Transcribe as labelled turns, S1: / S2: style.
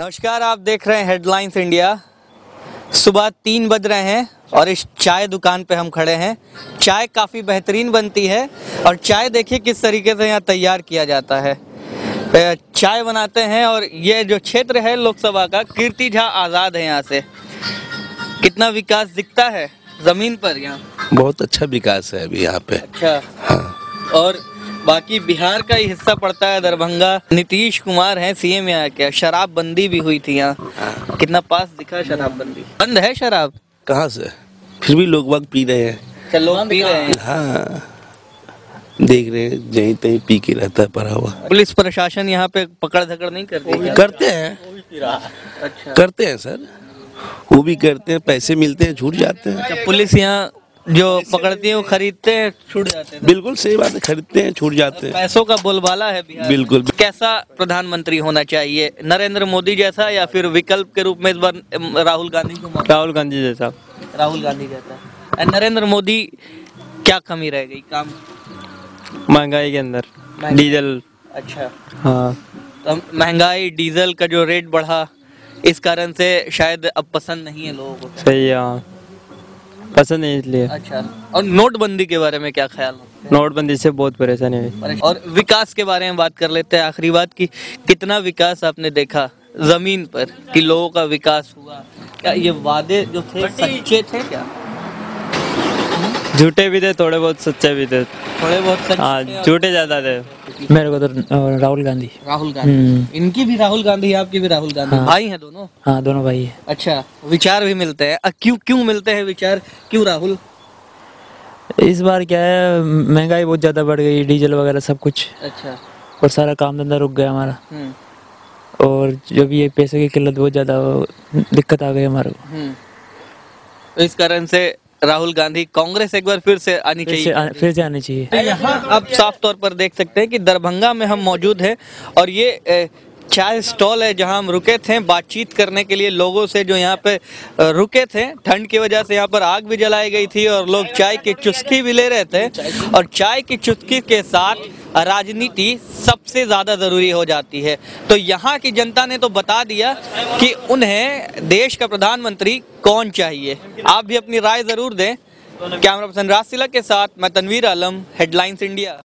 S1: नमस्कार आप देख रहे हैं हेडलाइंस इंडिया सुबह तीन बज रहे हैं और इस चाय दुकान पे हम खड़े हैं। चाय काफ़ी बेहतरीन बनती है और चाय देखिए किस तरीके से यहाँ तैयार किया जाता है। चाय बनाते हैं और ये जो क्षेत्र है लोकसभा का कीर्ति झा आज़ाद है यहाँ से। कितना विकास दिखता है ज़मीन पर यहाँ?
S2: बहुत अच्छा विकास है अभी यहाँ पे।
S1: अच्छा।
S2: हाँ।
S1: और बाकी बिहार का ही हिस्सा पड़ता है दरभंगा। नीतीश कुमार हैं सीएम यहाँ के शराब बंदी भी हुई थी यहाँ। कितना पास दिखा शराब बंदी बंद है शराब?
S2: कहाँ से? फिर भी लोग वक्त पी रहे हैं।
S1: चलो पी रहे हैं।
S2: हाँ। देख रहे हैं जहीं तहीं पी के रहता है पड़ा हुआ।
S1: पुलिस प्रशासन यहाँ पे पकड़ धकड़ नहीं करती?
S2: करते हैं।
S1: अच्छा।
S2: करते हैं सर। वो भी करते हैं पैसे मिलते हैं छूट जाते हैं।
S1: अच्छा, पुलिस यहाँ जो पकड़ती है वो खरीदते हैं छूट जाते हैं।
S2: बिल्कुल सही बात है खरीदते हैं छूट जाते हैं।
S1: पैसों का बोलबाला है बिहार
S2: बिल्कुल।
S1: कैसा प्रधानमंत्री होना चाहिए? नरेंद्र मोदी जैसा या फिर विकल्प के रूप में इस बार राहुल गांधी को
S3: राहुल गांधी जैसा।
S1: राहुल गांधी जैसा। नरेंद्र मोदी क्या कमी रह गई काम?
S3: महँगाई के अंदर। डीजल।
S1: अच्छा।
S3: हाँ।
S1: तो महँगाई डीजल का जो रेट बढ़ा इस कारण से शायद अब पसंद नहीं है लोगों को।
S3: सही है हाँ। पसंद है इसलिए।
S1: अच्छा। और नोटबंदी के बारे में क्या ख्याल
S3: नोटबंदी से बहुत परेशानी हुई।
S1: और विकास के बारे में बात कर लेते हैं आखिरी बात की। कितना विकास आपने देखा ज़मीन पर कि लोगों का विकास हुआ? क्या ये वादे जो थे सच्चे थे क्या?
S3: झूठे भी थे थोड़े बहुत सच्चे भी थे।
S1: थोड़े बहुत
S3: हाँ झूठे ज़्यादा थे।
S4: मेरे को तो राहुल गांधी।
S1: राहुल गांधी।
S4: हम्म।
S1: इनकी भी राहुल गांधी आपकी भी राहुल गांधी।
S4: हाँ।
S1: भाई हैं दोनों?
S4: हाँ दोनों भाई है।
S1: अच्छा विचार भी मिलते हैं। अ, क्यों क्यों मिलते हैं विचार? क्यों राहुल?
S4: इस बार क्या है महँगाई बहुत ज़्यादा बढ़ गई डीजल वगैरह सब कुछ।
S1: अच्छा।
S4: और सारा काम धंधा रुक गया हमारा।
S1: हम्म।
S4: और जो भी ये पैसे की किल्लत बहुत ज़्यादा दिक्कत आ गई हमारे को।
S1: हम्म। तो इस कारण से राहुल गांधी कांग्रेस एक बार फिर से आनी
S4: फिर
S1: चाहिए।
S4: आ- फिर से आनी चाहिए।
S1: तो यहाँ आप साफ़ तौर पर देख सकते हैं कि दरभंगा में हम मौजूद हैं और ये अ, चाय स्टॉल है जहाँ हम रुके थे बातचीत करने के लिए लोगों से जो यहाँ पे रुके थे। ठंड की वजह से यहाँ पर आग भी जलाई गई थी और लोग चाय की चुस्की भी ले रहे थे। और चाय की चुस्की के साथ राजनीति सबसे ज़्यादा ज़रूरी हो जाती है। तो यहाँ की जनता ने तो बता दिया कि उन्हें देश का प्रधानमंत्री कौन चाहिए। आप भी अपनी राय ज़रूर दें। कैमरा पर्सन राज के साथ मैं तनवीर आलम हेडलाइंस इंडिया